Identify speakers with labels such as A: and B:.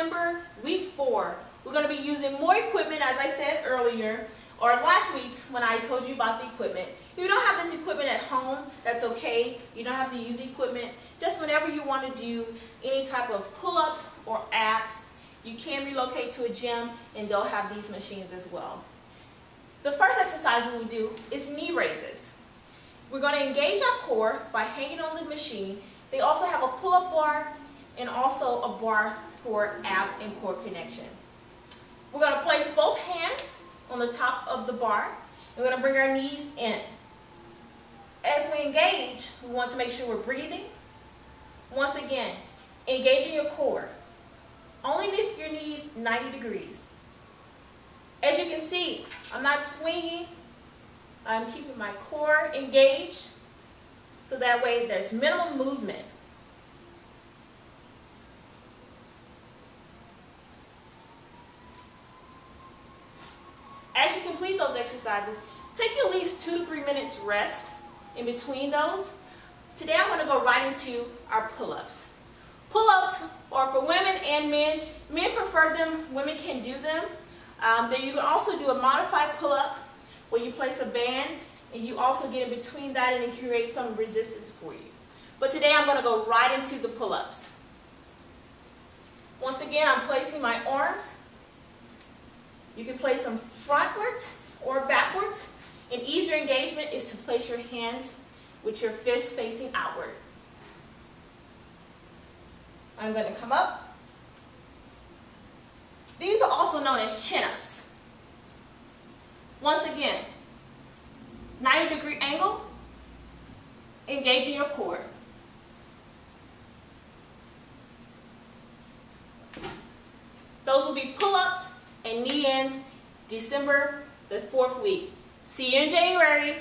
A: December week four. We're going to be using more equipment as I said earlier or last week when I told you about the equipment. If you don't have this equipment at home, that's okay. You don't have to use equipment. Just whenever you want to do any type of pull-ups or abs, you can relocate to a gym and they'll have these machines as well. The first exercise we will do is knee raises. We're going to engage our core by hanging on the machine. They also have a pull-up bar and also a bar for ab and core connection. We're going to place both hands on the top of the bar. We're going to bring our knees in. As we engage, we want to make sure we're breathing. Once again, engaging your core. Only lift your knees 90 degrees. As you can see, I'm not swinging. I'm keeping my core engaged so that way there's minimal movement. As you complete those exercises, take at least two to three minutes rest in between those. Today I'm going to go right into our pull-ups. Pull-ups are for women and men. Men prefer them, women can do them. Um, then you can also do a modified pull-up where you place a band and you also get in between that and it creates some resistance for you. But today I'm going to go right into the pull-ups. Once again, I'm placing my arms. You can place them frontwards or backwards. An easier engagement is to place your hands with your fists facing outward. I'm going to come up. These are also known as chin-ups. Once again, 90 degree angle, engaging your core. Those will be pull-ups and knee December the fourth week. See you in January.